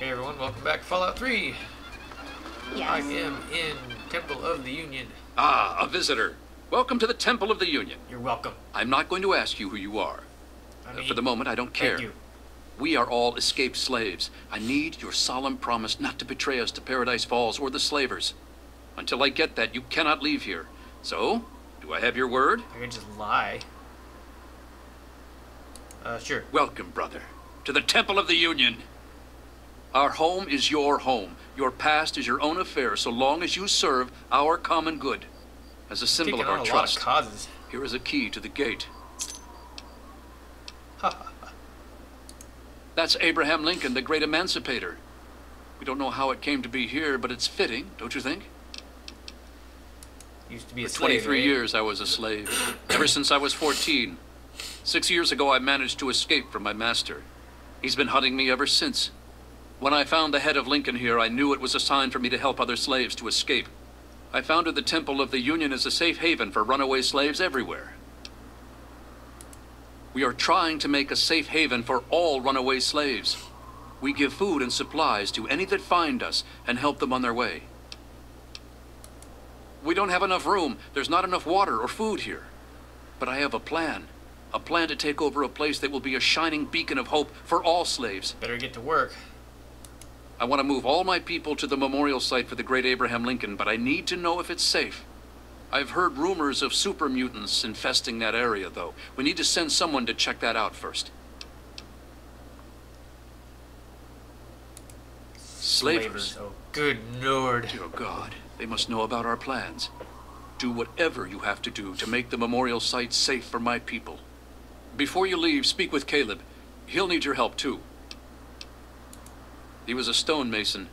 Hey everyone, welcome back to Fallout 3. Yes. I am in Temple of the Union. Ah, a visitor. Welcome to the Temple of the Union. You're welcome. I'm not going to ask you who you are. I Uh, For the moment, I don't care. Thank you. We are all escaped slaves. I need your solemn promise not to betray us to Paradise Falls or the slavers. Until I get that, you cannot leave here. So, do I have your word? I can just lie. Uh, sure. Welcome, brother, to the Temple of the Union. Our home is your home. Your past is your own affair so long as you serve our common good. As a symbol Taking of our on a lot trust, of here is a key to the gate. Ha ha ha. That's Abraham Lincoln, the great emancipator. We don't know how it came to be here, but it's fitting, don't you think? Used to be a For slave, 23 right? years I was a slave, ever since I was 14. Six years ago I managed to escape from my master. He's been hunting me ever since. When I found the head of Lincoln here, I knew it was a sign for me to help other slaves to escape. I founded the Temple of the Union as a safe haven for runaway slaves everywhere. We are trying to make a safe haven for all runaway slaves. We give food and supplies to any that find us and help them on their way. We don't have enough room. There's not enough water or food here. But I have a plan. A plan to take over a place that will be a shining beacon of hope for all slaves. Better get to work. I want to move all my people to the memorial site for the great Abraham Lincoln, but I need to know if it's safe. I've heard rumors of super mutants infesting that area, though. We need to send someone to check that out first. Slavers. Oh, good lord. Dear God, they must know about our plans. Do whatever you have to do to make the memorial site safe for my people. Before you leave, speak with Caleb. He'll need your help too. He was a stonemason.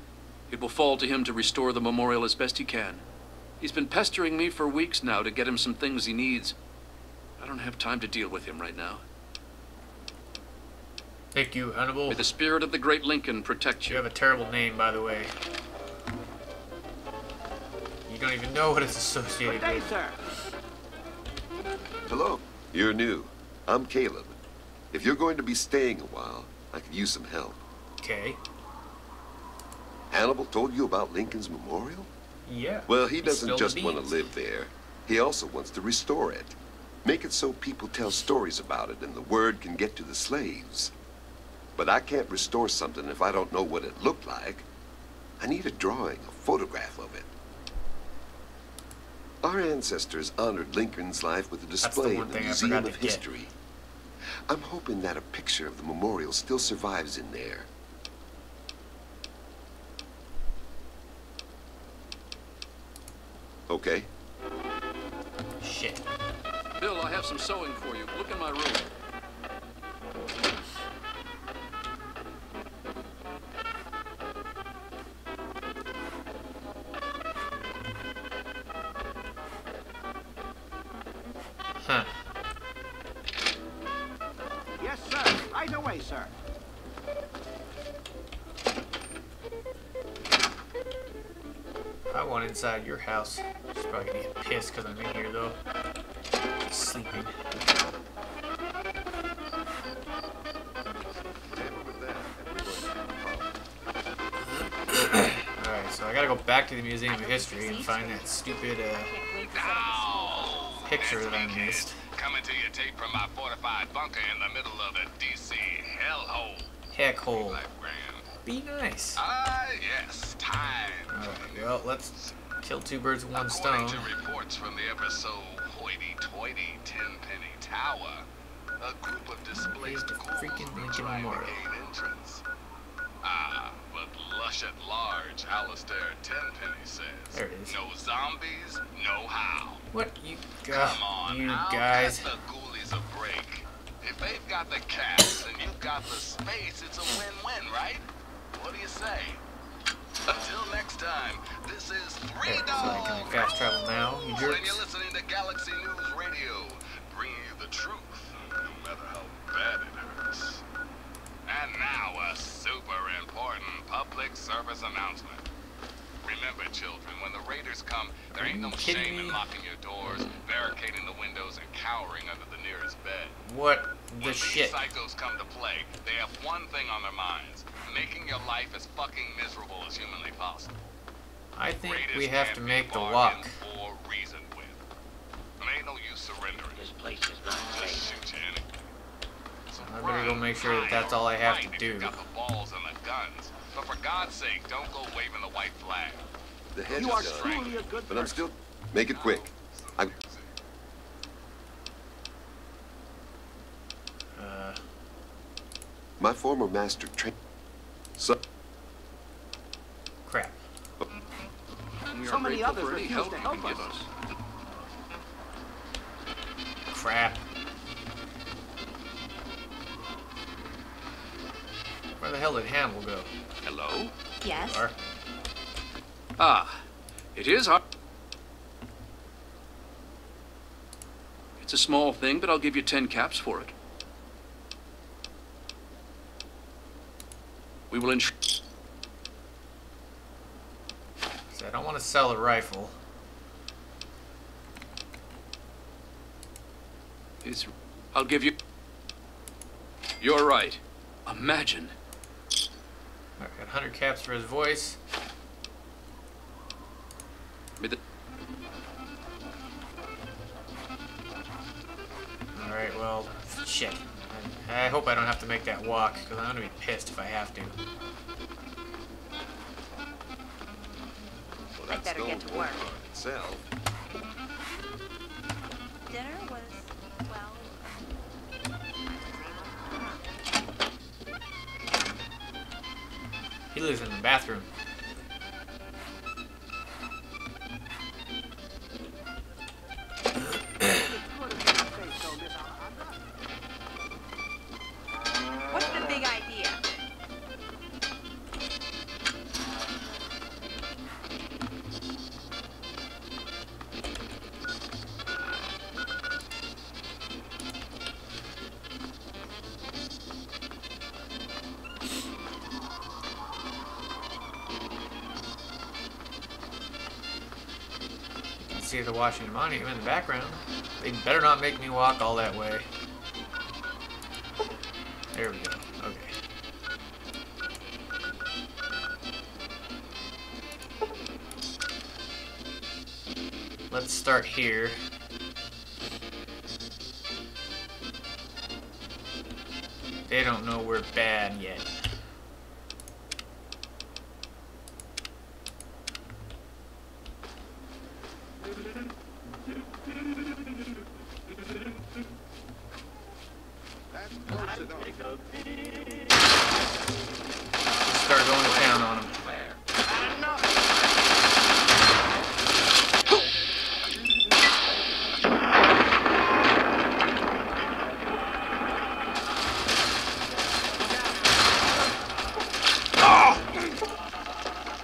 It will fall to him to restore the memorial as best he can. He's been pestering me for weeks now to get him some things he needs. I don't have time to deal with him right now. Thank you, Hannibal. May the spirit of the great Lincoln protect You you. have a terrible name, by the way. You don't even know what it's associated Good day, with. sir. Hello. You're new. I'm Caleb. If you're going to be staying a while, I could use some help. Okay. Hannibal told you about Lincoln's memorial? Yeah. Well, he doesn't just want to live there. He also wants to restore it. Make it so people tell stories about it and the word can get to the slaves. But I can't restore something if I don't know what it looked like. I need a drawing, a photograph of it. Our ancestors honored Lincoln's life with a display one in the Museum of to get. History. I'm hoping that a picture of the memorial still survives in there. Okay. Shit. Bill, I have some sewing for you. Look in my room. Huh. Yes, sir. Right away, sir. Want inside your house. She's probably gonna get pissed because I'm in here, though. Sleeping. Alright, so I gotta go back to the Museum of History and find that stupid uh, picture that I missed. Coming to you tape from my fortified bunker in the middle of the DC hellhole. Heck hole. Like Graham. Be nice. Ah, yes, time. Alright, well, let's kill two birds with one According stone. to reports from the ever so hoity-toity Tenpenny Tower, a group of displaced freaking Lincoln Memorial. entrance. Ah, but lush at large, Alistair Tenpenny says. There it is. No zombies, no how. What you Come got? on, You now, guys. the ghoulies a break. If they've got the cats and you've got the space, it's a win-win, right? What do you say? Until next time, this is Three There, so I can fast travel now, you And jerks. you're listening to Galaxy News Radio, bringing you the truth, no matter how bad it hurts. And now, a super important public service announcement. Remember, children, when the raiders come, there ain't no you kidding shame in locking your doors, barricading the windows, and cowering under the nearest bed. What the when shit? these psychos come to play, they have one thing on their minds: making your life as fucking miserable as humanly possible. I think Raiders we have to make the bargained walk. Or reasoned with. And ain't no use surrendering. This place is not Just safe. shoot you anyway. So I better go run, make sure that that's all I have to fight if do. got the balls and the guns. But for God's sake, don't go waving the white flag. The head You is are done, truly a good but I'm still... Make it quick. I... Uh, My former master trained... So, crap. We So are many others for refuse help to help us. us. Crap. Where the hell did Hannibal go? Hello? Yes. Ah, it is our... It's a small thing, but I'll give you ten caps for it. We will ensure... so I don't want to sell a rifle. It's... I'll give you... You're right. Imagine. I got 100 caps for his voice. May the- Alright, well, shit. I, I hope I don't have to make that walk, because I'm gonna be pissed if I have to. well, I'd better get to work. itself. Dinner was, well, He lives in the bathroom. See the Washington Monument in the background. They better not make me walk all that way. There we go. Okay. Let's start here. They don't know we're bad yet. Let's start going to town on them.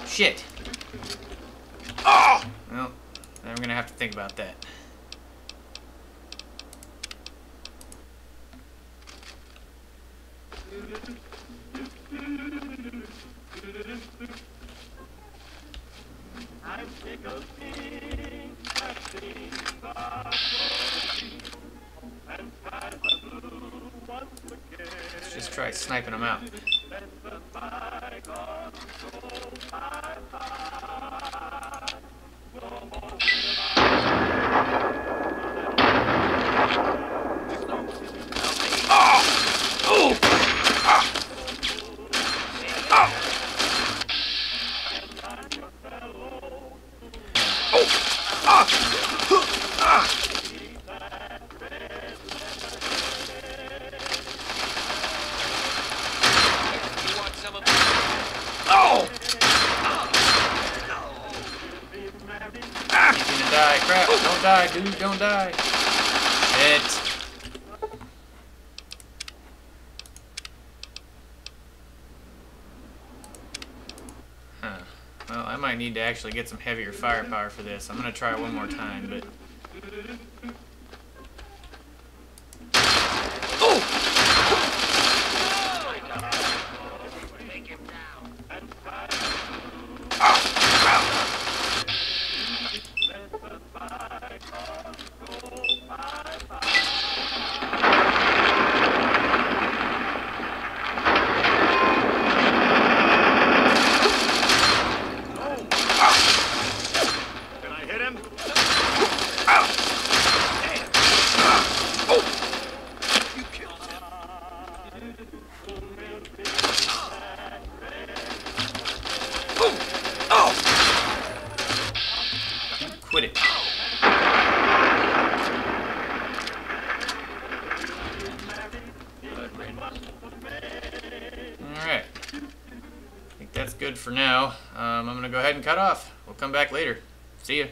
Shit. Oh! Well, I'm gonna have to think about that. Let's just try sniping them out. You want some of He's gonna die. Crap. Don't die, dude. Don't die. Shit. Huh. Well, I might need to actually get some heavier firepower for this. I'm gonna try one more time, but... cut off. We'll come back later. See ya.